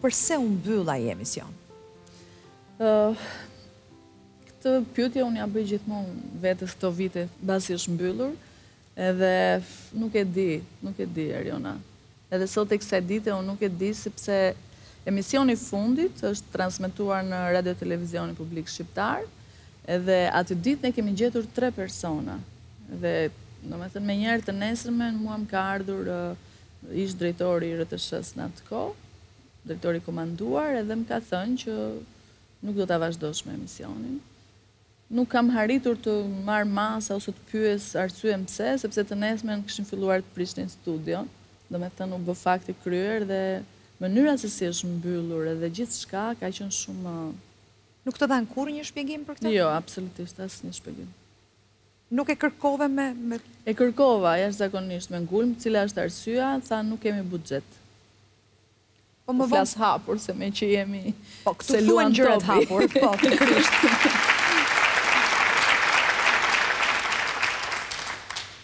Përse u mbyll ai emision? Këtë pyetje unë ja bëj gjithmonë vetes këto vite, mbasi është mbyllur, edhe nuk e di, nuk e di Erjona. Edhe sot e kësaj dite unë nuk e di sepse emisioni i fundit është transmetuar në Radio Televizionin Publik Shqiptar, edhe atë ditë ne kemi gjetur tre persona. Dhe domethënë menjëherë të nesërmen mua më ka ardhur Ish drejtori i RTSH-së në atë kohë, drejtor i komanduar, edhe më ka thënë që nuk do ta vazhdosh më emisionin. Nuk kam arritur të marr masa ose të pyes arsyen pse, sepse të nesërmen kishim filluar të prishnin studion, domethënë u bë fakt i kryer dhe mënyra se si është mbyllur edhe gjithçka ka qenë shumë Nuk të dhanë kurrë një shpjegim për këtë? Jo, absolutisht, asnjë shpjegim. Nuk e kërkove më. E kërkova, jashtëzakonisht me ngulm, cila është arsyeja, tha nuk kemi buxhet. Po flas hapur se meqë jemi. Po këtu thuhen gjërat hapur, po pikërisht.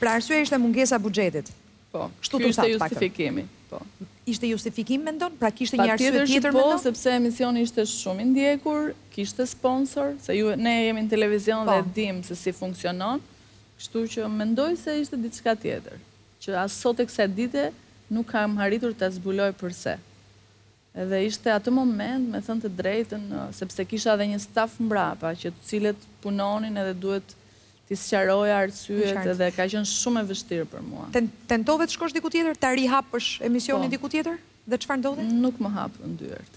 Pra arsyeja ishte mungesa e buxhetit. Po. Kështu do të thotë. Ky ishte justifikimi. Po. Ishte justifikim mendon? Pra kishte një arsye tjetër mendon? Patjetër që po, sepse emisioni ishte shumë i ndjekur, kishte sponsor, se ne jemi në televizion dhe po. e dimë se si funksionon. Kështu që mendoj se ishte diçka tjetër, që as sot e kësaj dite nuk kam arritur ta zbuloj përse. Edhe ishte atë moment, me thënë të drejtën, sepse kisha dhe një staf mbrapa, që të cilët punonin edhe duhet t'i sqaroja arsyet edhe ka qenë shumë e vështirë për mua. Tentove të shkosh diku tjetër, ta rihapësh emisionin diku tjetër? Dhe çfarë ndodhi? Nuk më hapën dyert.